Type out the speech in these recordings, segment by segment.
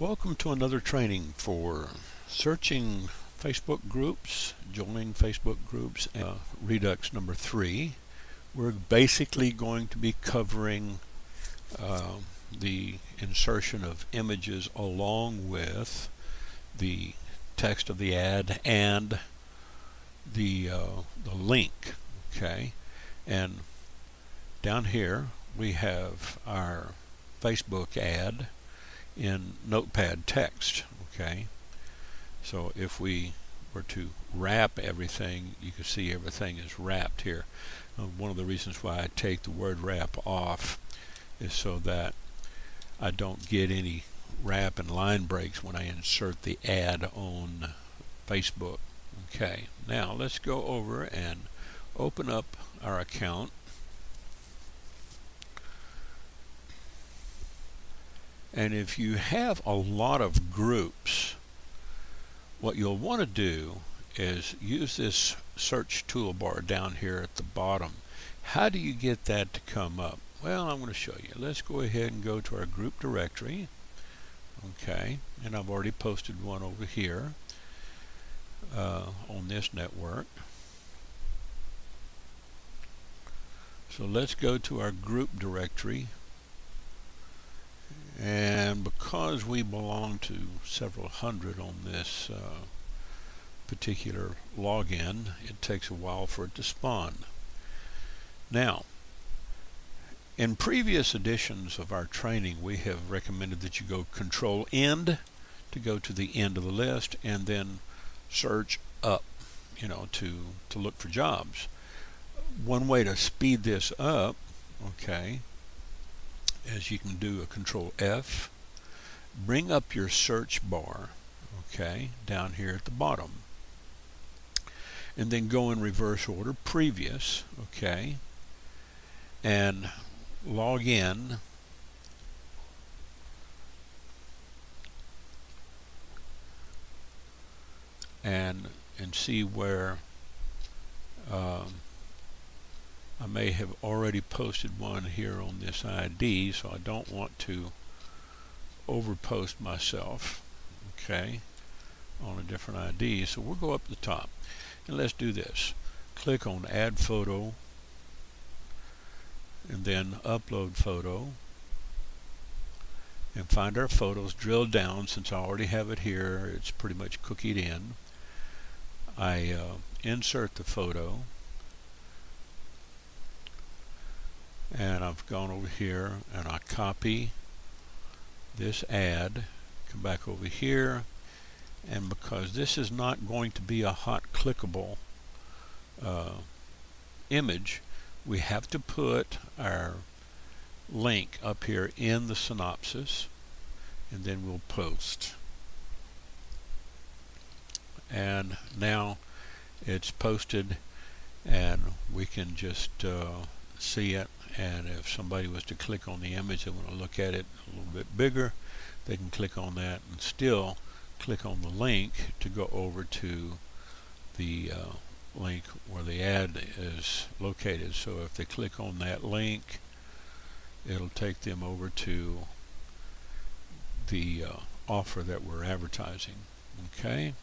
Welcome to another training for searching Facebook groups, joining Facebook groups, uh, Redux number three. We're basically going to be covering uh, the insertion of images along with the text of the ad and the uh, the link okay and down here we have our Facebook ad in notepad text okay? So if we were to wrap everything you can see everything is wrapped here. Uh, one of the reasons why I take the word wrap off is so that I don't get any wrap and line breaks when I insert the ad on Facebook okay? Now let's go over and open up our account And if you have a lot of groups, what you'll want to do is use this search toolbar down here at the bottom. How do you get that to come up? Well, I'm going to show you. Let's go ahead and go to our group directory. Okay, and I've already posted one over here uh, on this network. So let's go to our group directory and because we belong to several hundred on this uh, particular login it takes a while for it to spawn. Now in previous editions of our training we have recommended that you go control end to go to the end of the list and then search up you know to to look for jobs. One way to speed this up okay is you can do a control F. Bring up your search bar okay down here at the bottom. And then go in reverse order previous okay and log in. And and see where um, I may have already posted one here on this ID so I don't want to overpost myself okay on a different ID so we'll go up the top. And let's do this. Click on add photo and then upload photo and find our photos drill down. Since I already have it here it's pretty much cookied in. I uh, insert the photo and I've gone over here and I copy this ad come back over here and because this is not going to be a hot clickable uh, image we have to put our link up here in the synopsis and then we'll post. And now it's posted and we can just uh, see it and if somebody was to click on the image they want to look at it a little bit bigger they can click on that and still click on the link to go over to the uh, link where the ad is located. So if they click on that link it'll take them over to the uh, offer that we're advertising okay?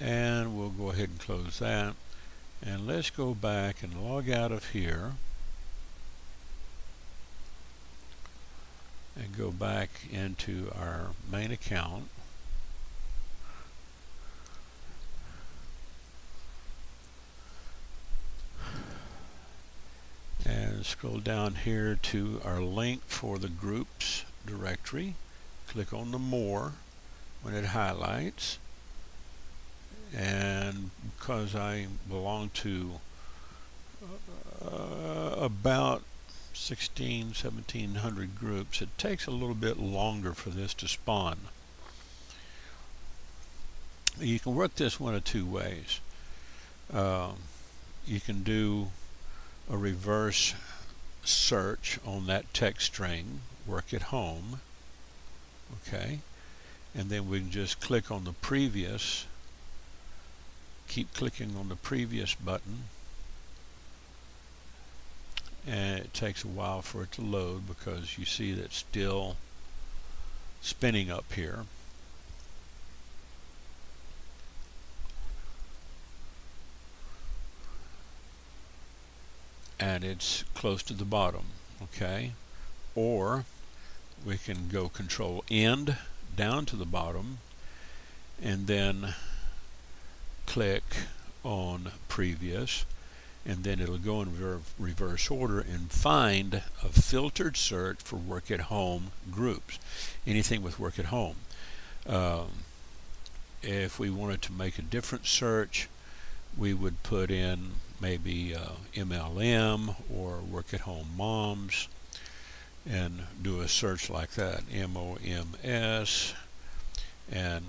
And we'll go ahead and close that and let's go back and log out of here and go back into our main account. And scroll down here to our link for the groups directory. Click on the more when it highlights and because I belong to uh, about 16 1700 groups it takes a little bit longer for this to spawn. You can work this one of two ways. Uh, you can do a reverse search on that text string work at home okay? And then we can just click on the previous keep clicking on the previous button. And it takes a while for it to load because you see that still spinning up here. And it's close to the bottom okay? Or we can go control end down to the bottom and then click on previous and then it'll go in reverse order and find a filtered search for work at home groups. Anything with work at home. Um, if we wanted to make a different search we would put in maybe uh, MLM or work at home moms and do a search like that. M-O-M-S and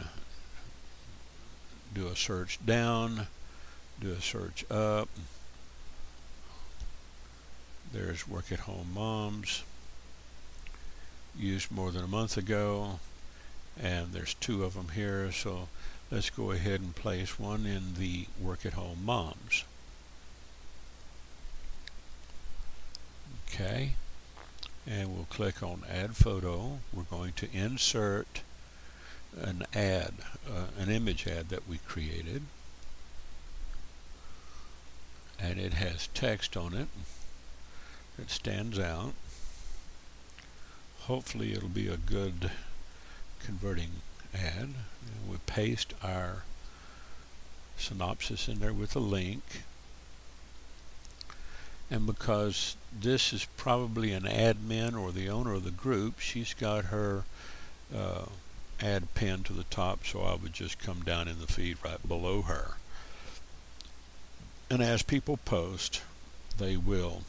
do a search down do a search up. There's work at home moms. Used more than a month ago and there's two of them here so let's go ahead and place one in the work at home moms. Okay and we'll click on add photo. We're going to insert an ad uh, an image ad that we created. And it has text on it that stands out. Hopefully it'll be a good converting ad. And we paste our synopsis in there with a link. And because this is probably an admin or the owner of the group she's got her uh, ad pinned to the top so I would just come down in the feed right below her. And as people post they will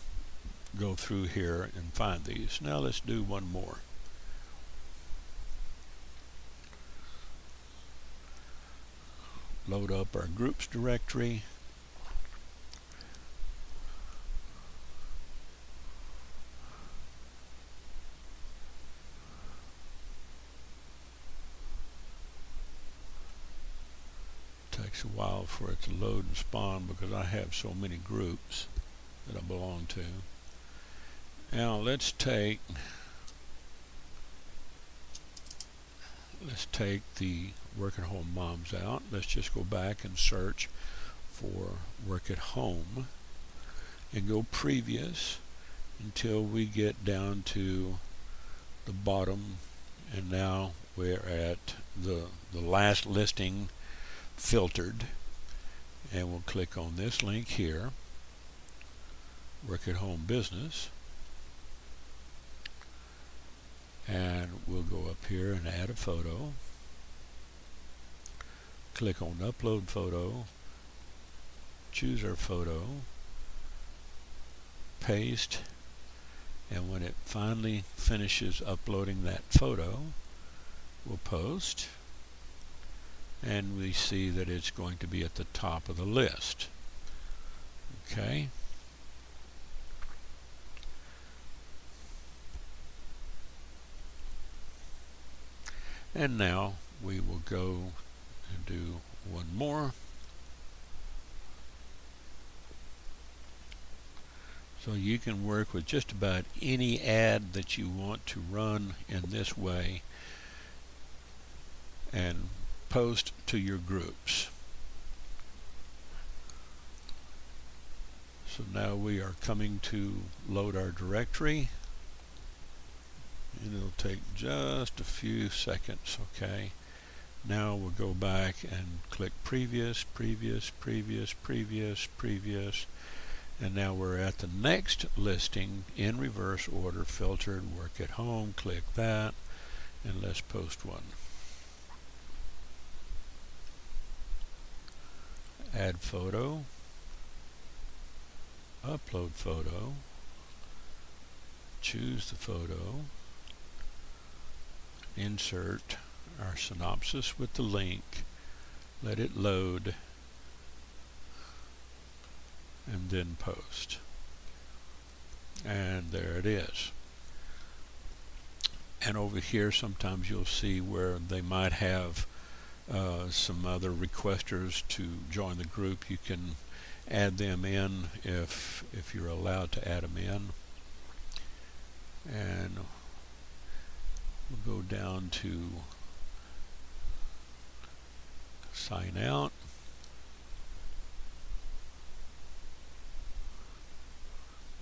go through here and find these. Now let's do one more. Load up our groups directory takes a while for it to load and spawn because I have so many groups that I belong to. Now let's take let's take the work at home moms out. Let's just go back and search for work at home and go previous until we get down to the bottom and now we're at the the last listing filtered. And we'll click on this link here. Work at home business. And we'll go up here and add a photo. Click on upload photo. Choose our photo. Paste. And when it finally finishes uploading that photo we'll post and we see that it's going to be at the top of the list. Okay. And now we will go and do one more. So you can work with just about any ad that you want to run in this way and post to your groups. So now we are coming to load our directory. And it'll take just a few seconds okay? Now we'll go back and click previous previous previous previous previous. And now we're at the next listing in reverse order filtered work at home click that and let's post one add photo, upload photo, choose the photo, insert our synopsis with the link, let it load, and then post. And there it is. And over here sometimes you'll see where they might have Uh, some other requesters to join the group, you can add them in if if you're allowed to add them in. And we'll go down to sign out.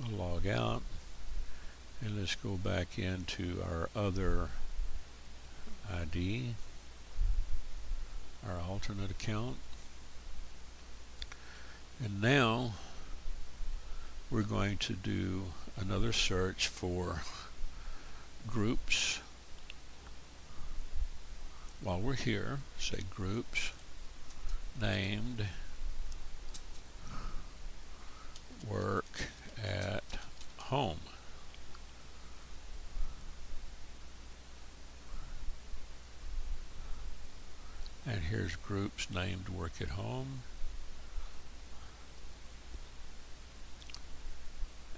We'll log out. And let's go back into our other ID our alternate account. And now we're going to do another search for groups. While we're here say groups named work at home and here's groups named work at home.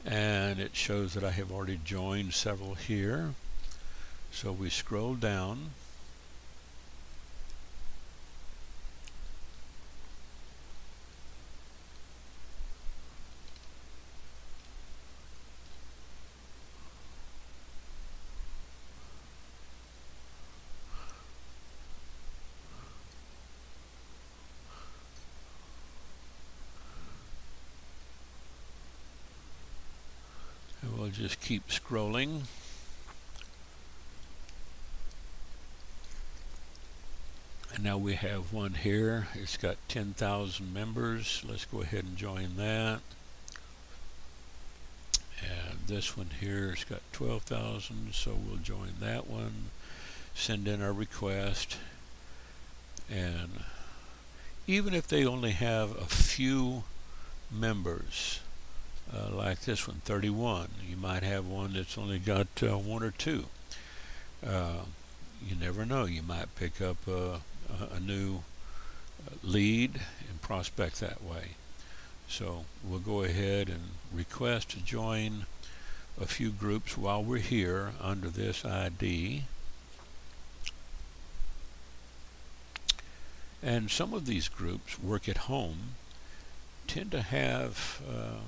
And it shows that I have already joined several here. So we scroll down we'll just keep scrolling. And now we have one here. It's got 10,000 members. Let's go ahead and join that. And this one here has got 12,000, so we'll join that one. Send in our request. And even if they only have a few members, uh, like this one, 31. You might have one that's only got uh, one or two. Uh, you never know. You might pick up a, a new uh, lead and prospect that way. So we'll go ahead and request to join a few groups while we're here under this ID. And some of these groups work at home tend to have uh,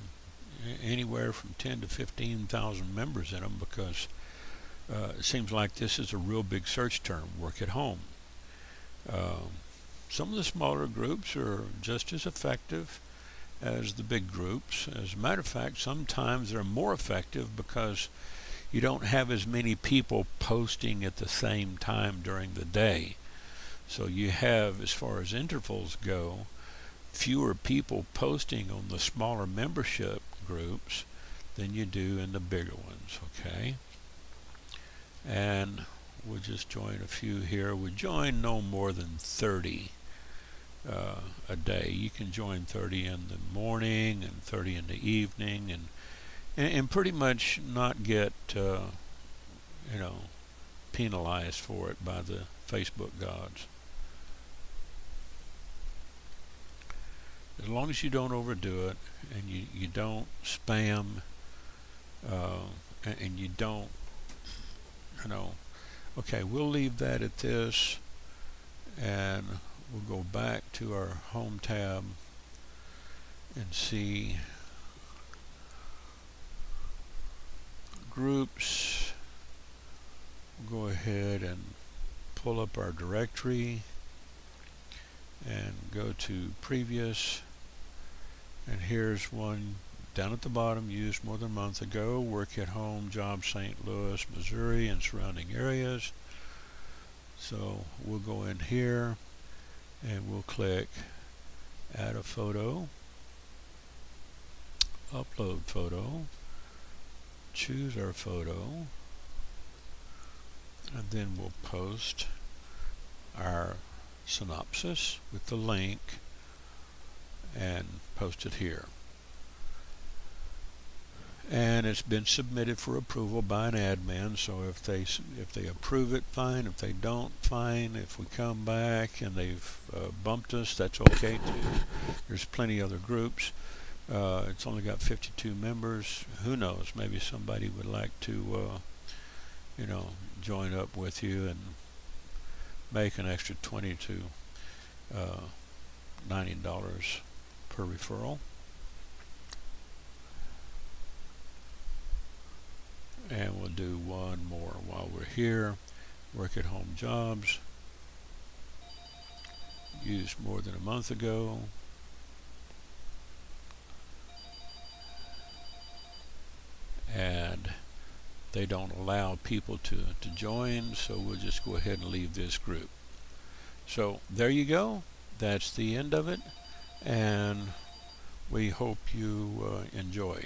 anywhere from 10 to 15,000 members in them because uh, it seems like this is a real big search term, work at home. Uh, some of the smaller groups are just as effective as the big groups. As a matter of fact, sometimes they're more effective because you don't have as many people posting at the same time during the day. So you have, as far as intervals go, fewer people posting on the smaller membership groups than you do in the bigger ones, okay? And we'll just join a few here. We join no more than 30 uh, a day. You can join 30 in the morning and 30 in the evening and and, and pretty much not get uh, you know penalized for it by the Facebook gods. As long as you don't overdo it and you, you don't spam uh, and, and, you don't you know okay we'll leave that at this and we'll go back to our home tab and see groups. We'll go ahead and pull up our directory and go to previous and here's one down at the bottom used more than a month ago work at home job St. Louis Missouri and surrounding areas so we'll go in here and we'll click add a photo upload photo choose our photo and then we'll post our synopsis with the link and post it here. And it's been submitted for approval by an admin, so if they if they approve it, fine. If they don't, fine. If we come back and they've uh, bumped us, that's okay too. There's plenty other groups. Uh, it's only got 52 members. Who knows? Maybe somebody would like to, uh, you know, join up with you and make an extra 20 to uh, $90 per referral. And we'll do one more while we're here. Work at home jobs. Used more than a month ago. They don't allow people to, to join so we'll just go ahead and leave this group. So there you go. That's the end of it and we hope you uh, enjoy